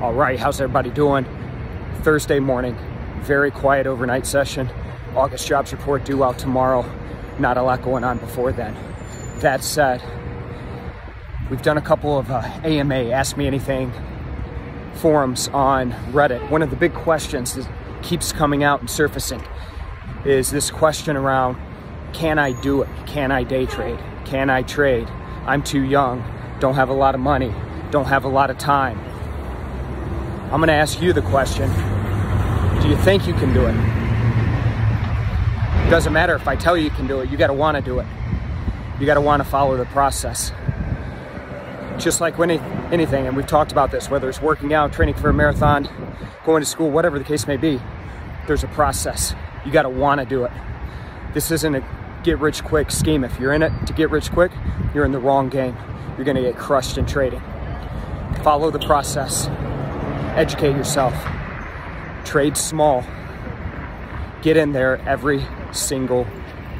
All right, how's everybody doing? Thursday morning, very quiet overnight session. August jobs report due out tomorrow. Not a lot going on before then. That said, we've done a couple of uh, AMA, Ask Me Anything forums on Reddit. One of the big questions that keeps coming out and surfacing is this question around can I do it? Can I day trade? Can I trade? I'm too young, don't have a lot of money, don't have a lot of time. I'm going to ask you the question Do you think you can do it? It doesn't matter if I tell you you can do it, you got to want to do it. You got to want to follow the process. Just like when anything, and we've talked about this, whether it's working out, training for a marathon, going to school, whatever the case may be, there's a process. You got to want to do it. This isn't a get rich quick scheme. If you're in it to get rich quick, you're in the wrong game. You're going to get crushed in trading. Follow the process educate yourself, trade small, get in there every single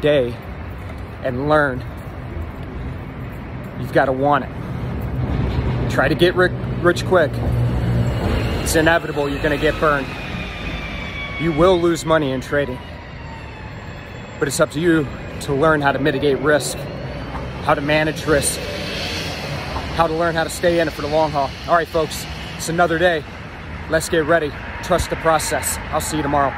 day and learn. You've got to want it. Try to get rich quick. It's inevitable you're going to get burned. You will lose money in trading. But it's up to you to learn how to mitigate risk, how to manage risk, how to learn how to stay in it for the long haul. All right, folks, it's another day. Let's get ready. Trust the process. I'll see you tomorrow.